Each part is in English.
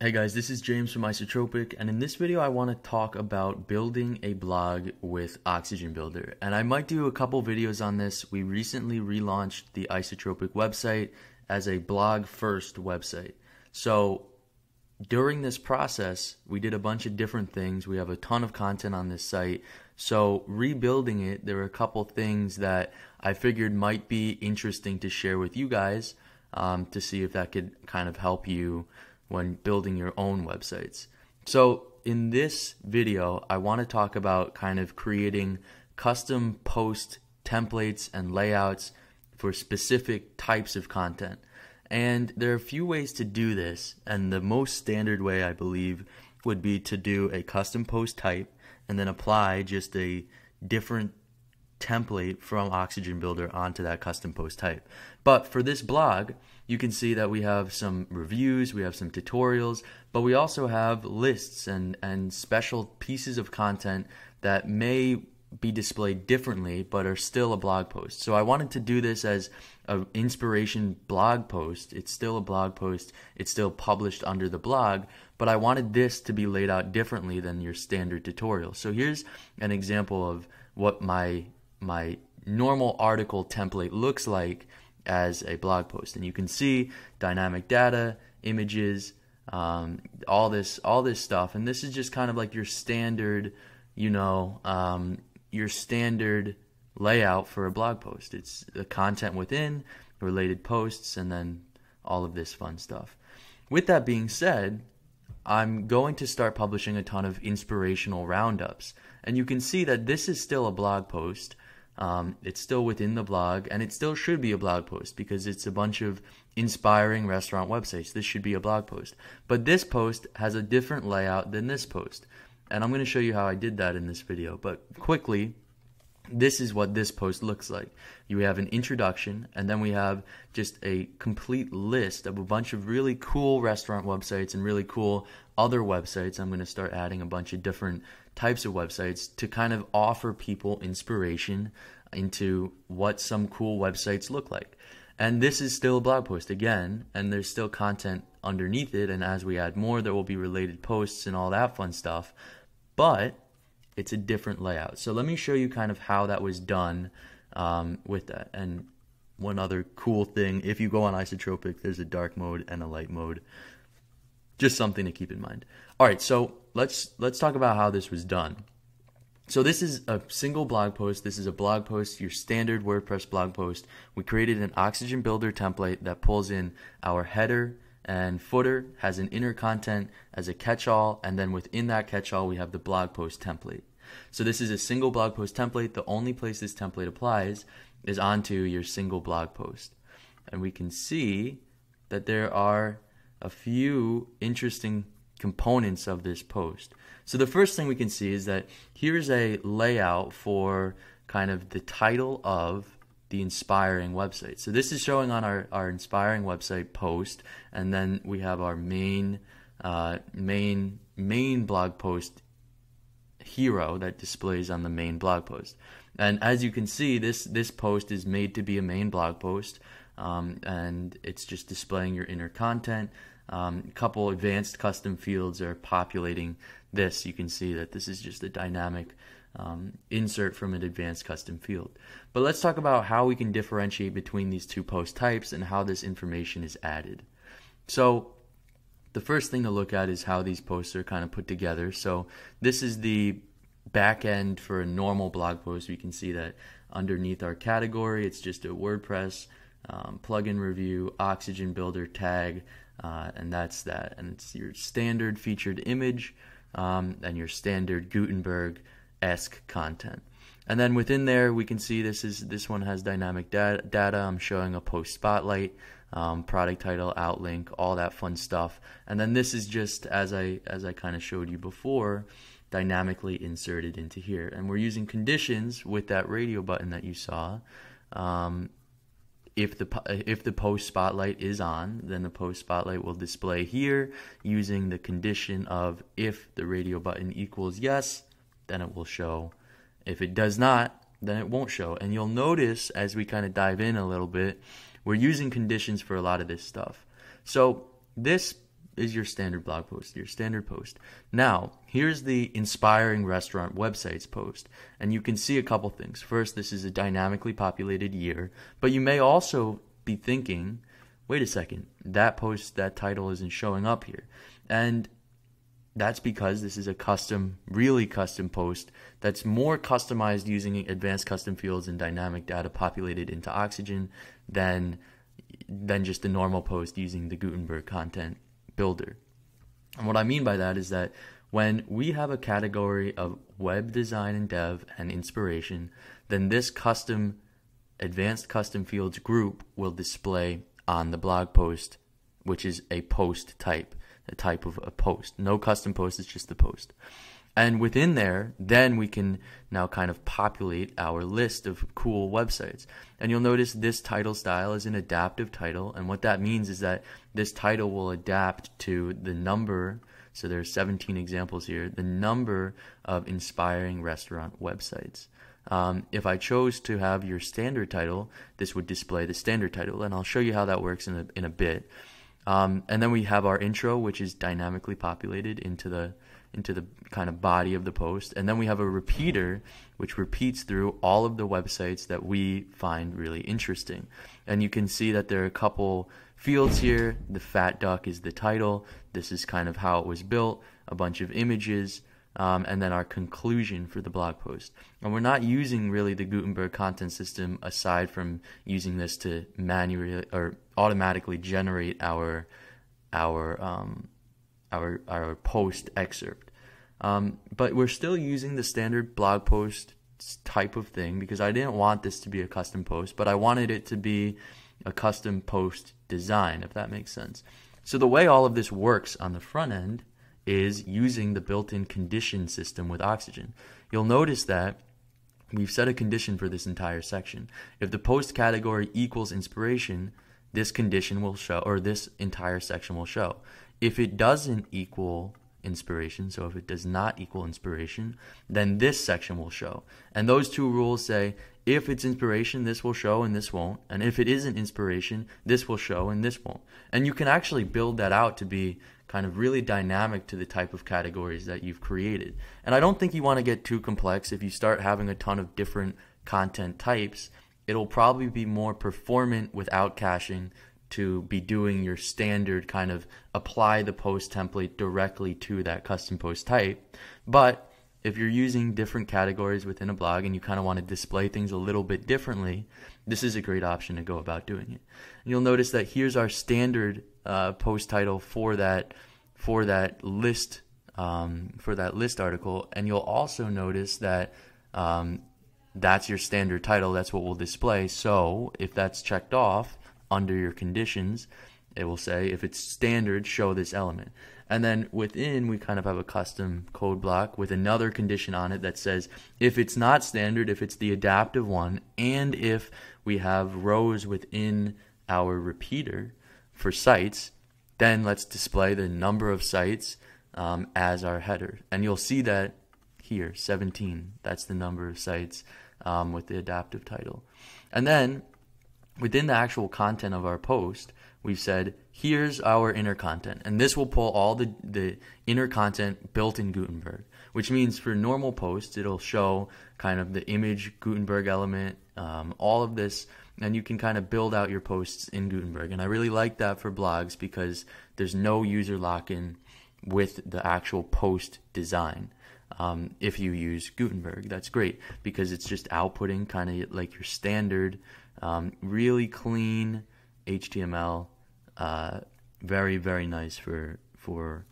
Hey guys, this is James from Isotropic, and in this video I want to talk about building a blog with Oxygen Builder. And I might do a couple videos on this. We recently relaunched the Isotropic website as a blog first website. So during this process, we did a bunch of different things. We have a ton of content on this site. So rebuilding it, there were a couple things that I figured might be interesting to share with you guys um, to see if that could kind of help you when building your own websites. So, in this video, I want to talk about kind of creating custom post templates and layouts for specific types of content. And there are a few ways to do this, and the most standard way I believe would be to do a custom post type and then apply just a different template from Oxygen Builder onto that custom post type. But for this blog, you can see that we have some reviews, we have some tutorials, but we also have lists and, and special pieces of content that may be displayed differently but are still a blog post. So I wanted to do this as an inspiration blog post. It's still a blog post, it's still published under the blog, but I wanted this to be laid out differently than your standard tutorial. So here's an example of what my my normal article template looks like as a blog post. And you can see dynamic data, images, um, all this all this stuff. And this is just kind of like your standard, you know, um, your standard layout for a blog post. It's the content within, related posts, and then all of this fun stuff. With that being said, I'm going to start publishing a ton of inspirational roundups. And you can see that this is still a blog post, um, it's still within the blog, and it still should be a blog post because it's a bunch of inspiring restaurant websites. This should be a blog post. But this post has a different layout than this post. And I'm going to show you how I did that in this video. But quickly, this is what this post looks like. You have an introduction, and then we have just a complete list of a bunch of really cool restaurant websites and really cool other websites. I'm going to start adding a bunch of different types of websites to kind of offer people inspiration into what some cool websites look like. And this is still a blog post again, and there's still content underneath it. And as we add more, there will be related posts and all that fun stuff. But it's a different layout. So let me show you kind of how that was done um, with that. And one other cool thing, if you go on isotropic, there's a dark mode and a light mode. Just something to keep in mind. All right, so let's let's talk about how this was done. So this is a single blog post. This is a blog post, your standard WordPress blog post. We created an Oxygen Builder template that pulls in our header, and footer has an inner content as a catch-all and then within that catch-all we have the blog post template so this is a single blog post template. The only place this template applies is onto your single blog post. And we can see that there are a few interesting components of this post. So the first thing we can see is that here's a layout for kind of the title of the inspiring website. So this is showing on our, our inspiring website post, and then we have our main uh, main main blog post hero that displays on the main blog post. And as you can see, this this post is made to be a main blog post, um, and it's just displaying your inner content. Um, a couple advanced custom fields are populating this. You can see that this is just a dynamic um, insert from an advanced custom field. But let's talk about how we can differentiate between these two post types and how this information is added. So the first thing to look at is how these posts are kind of put together. So this is the back end for a normal blog post. We can see that underneath our category, it's just a WordPress um, plugin review, Oxygen Builder tag, uh, and that's that. And it's your standard featured image um, and your standard Gutenberg esque content. And then within there, we can see this is this one has dynamic data. data. I'm showing a post spotlight, um, product title, outlink, all that fun stuff. And then this is just as I as I kind of showed you before, dynamically inserted into here. And we're using conditions with that radio button that you saw. Um, if the if the post spotlight is on, then the post spotlight will display here using the condition of if the radio button equals yes, then it will show. If it does not, then it won't show. And you'll notice as we kind of dive in a little bit, we're using conditions for a lot of this stuff. So this is your standard blog post, your standard post. Now, here's the inspiring restaurant websites post. And you can see a couple things. First, this is a dynamically populated year, but you may also be thinking, wait a second, that post, that title isn't showing up here. And that's because this is a custom, really custom post that's more customized using advanced custom fields and dynamic data populated into Oxygen than than just a normal post using the Gutenberg content builder. And what I mean by that is that when we have a category of web design and dev and inspiration, then this custom advanced custom fields group will display on the blog post, which is a post type, type of a post. No custom post, it's just the post. And within there, then we can now kind of populate our list of cool websites. And you'll notice this title style is an adaptive title. And what that means is that this title will adapt to the number. So there are 17 examples here, the number of inspiring restaurant websites. Um, if I chose to have your standard title, this would display the standard title. And I'll show you how that works in a, in a bit. Um, and then we have our intro, which is dynamically populated into the into the kind of body of the post. And then we have a repeater which repeats through all of the websites that we find really interesting. And you can see that there are a couple fields here. The fat duck is the title. This is kind of how it was built, a bunch of images. Um, and then our conclusion for the blog post. And we're not using really the Gutenberg content system aside from using this to manually or automatically generate our our um, our our post excerpt. Um, but we're still using the standard blog post type of thing because I didn't want this to be a custom post, but I wanted it to be a custom post design, if that makes sense. So the way all of this works on the front end is using the built-in condition system with Oxygen. You'll notice that we've set a condition for this entire section. If the post category equals inspiration, this condition will show, or this entire section will show. If it doesn't equal inspiration, so if it does not equal inspiration, then this section will show. And those two rules say if it's inspiration, this will show and this won't. And if it isn't inspiration, this will show and this won't. And you can actually build that out to be kind of really dynamic to the type of categories that you've created. And I don't think you want to get too complex if you start having a ton of different content types. It'll probably be more performant without caching to be doing your standard kind of apply the post template directly to that custom post type. But if you're using different categories within a blog and you kind of want to display things a little bit differently, this is a great option to go about doing it. And you'll notice that here's our standard uh, post title for that for that list um, for that list article, and you'll also notice that um, that's your standard title. That's what we'll display. So if that's checked off, under your conditions, it will say if it's standard, show this element. And then within, we kind of have a custom code block with another condition on it that says if it's not standard, if it's the adaptive one, and if we have rows within our repeater for sites, then let's display the number of sites um, as our header. And you'll see that here, 17. That's the number of sites um, with the adaptive title. And then within the actual content of our post, we've said, here's our inner content. And this will pull all the, the inner content built in Gutenberg, which means for normal posts, it'll show kind of the image Gutenberg element, um, all of this, and you can kind of build out your posts in Gutenberg. And I really like that for blogs because there's no user lock in with the actual post design. Um, if you use Gutenberg, that's great because it's just outputting kind of like your standard um, really clean HTML, uh, very very nice for for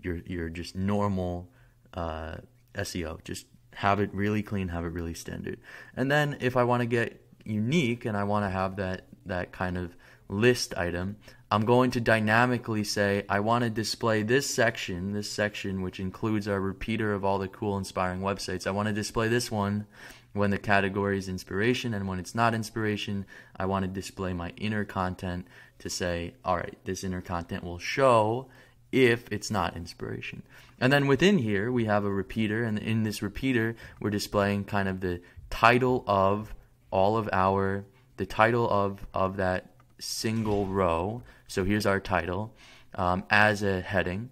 your your just normal uh, SEO. Just have it really clean, have it really standard. And then if I want to get unique and I want to have that that kind of list item, I'm going to dynamically say I want to display this section, this section which includes our repeater of all the cool inspiring websites. I want to display this one when the category is inspiration and when it's not inspiration, I want to display my inner content to say, all right, this inner content will show if it's not inspiration. And then within here, we have a repeater, and in this repeater, we're displaying kind of the title of all of our, the title of, of that single row. So here's our title. um, as a heading.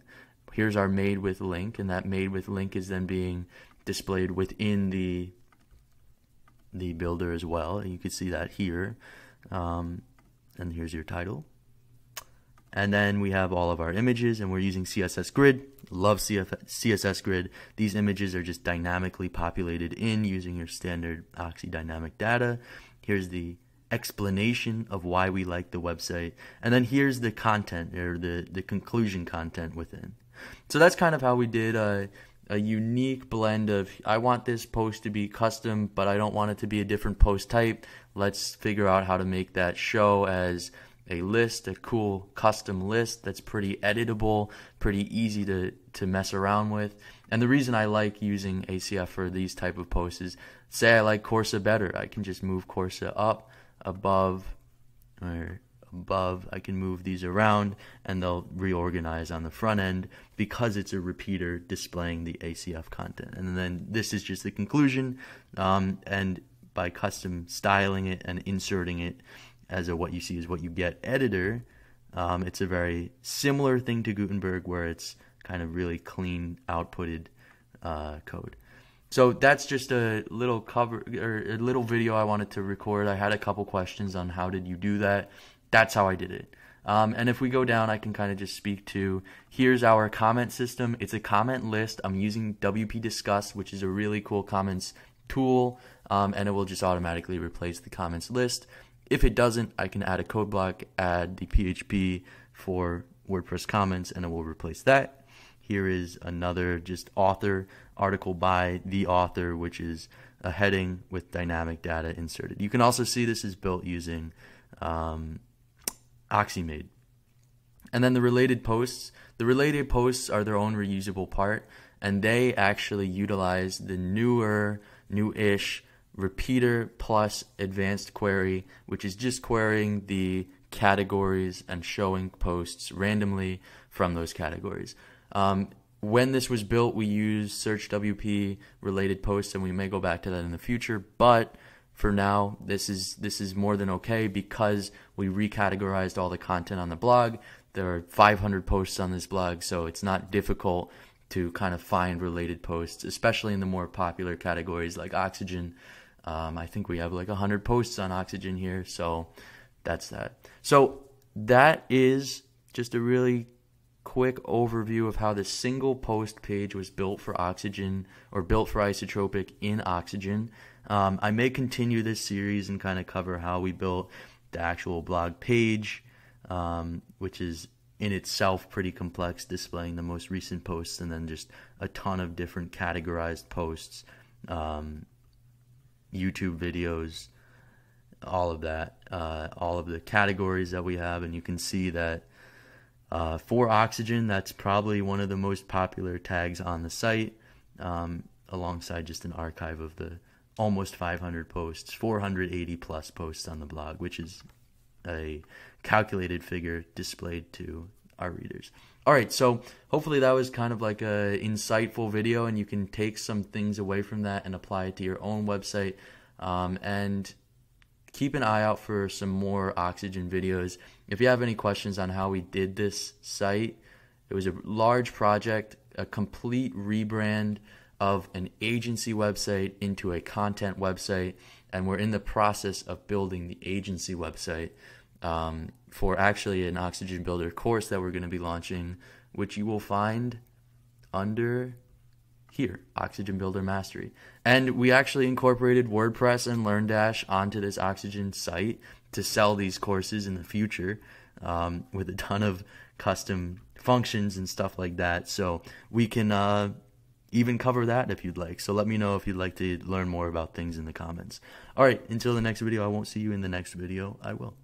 Here's our made with link, and that made with link is then being displayed within the the builder as well. You can see that here. Um, and here's your title. And then we have all of our images and we're using CSS Grid. Love CSS Grid. These images are just dynamically populated in using your standard Oxy dynamic data. Here's the explanation of why we like the website. And then here's the content or the, the conclusion content within. So that's kind of how we did a, a unique blend of I want this post to be custom, but I don't want it to be a different post type. Let's figure out how to make that show as a list, a cool custom list that's pretty editable, pretty easy to, to mess around with. And the reason I like using ACF for these type of posts is say I like Corsa better. I can just move Corsa up, above, or above. I can move these around and they'll reorganize on the front end because it's a repeater displaying the ACF content. And then this is just the conclusion. Um, and by custom styling it and inserting it, as a what you see is what you get editor, um, it's a very similar thing to Gutenberg where it's kind of really clean outputted uh, code. So that's just a little cover or a little video I wanted to record. I had a couple questions on how did you do that. That's how I did it. Um, and if we go down, I can kind of just speak to here's our comment system. It's a comment list. I'm using wpDiscuz, which is a really cool comments tool, um, and it will just automatically replace the comments list. If it doesn't, I can add a code block, add the PHP for WordPress comments, and it will replace that. Here is another just author article by the author, which is a heading with dynamic data inserted. You can also see this is built using um, Oxymade. And then the related posts. The related posts are their own reusable part, and they actually utilize the newer, new-ish repeater plus advanced query, which is just querying the categories and showing posts randomly from those categories. Um, when this was built, we used Search WP related posts, and we may go back to that in the future. But for now, this is this is more than okay because we recategorized all the content on the blog. There are 500 posts on this blog, so it's not difficult to kind of find related posts, especially in the more popular categories like oxygen um, I think we have like 100 posts on Oxygen here, so that's that. So that is just a really quick overview of how the single post page was built for Oxygen or built for Isotropic in Oxygen. Um, I may continue this series and kind of cover how we built the actual blog page, um, which is in itself pretty complex, displaying the most recent posts and then just a ton of different categorized posts. Um, YouTube videos, all of that, uh, all of the categories that we have, and you can see that uh, for oxygen, that's probably one of the most popular tags on the site, um, alongside just an archive of the almost 500 posts, 480 plus posts on the blog, which is a calculated figure displayed to our readers. All right, so hopefully that was kind of like a insightful video, and you can take some things away from that and apply it to your own website. Um, and keep an eye out for some more Oxygen videos. If you have any questions on how we did this site, it was a large project, a complete rebrand of an agency website into a content website, and we're in the process of building the agency website um, for actually an Oxygen Builder course that we're going to be launching, which you will find under here, Oxygen Builder Mastery. And we actually incorporated WordPress and LearnDash onto this Oxygen site to sell these courses in the future um, with a ton of custom functions and stuff like that. So we can uh, even cover that if you'd like. So let me know if you'd like to learn more about things in the comments. All right, until the next video, I won't see you in the next video. I will.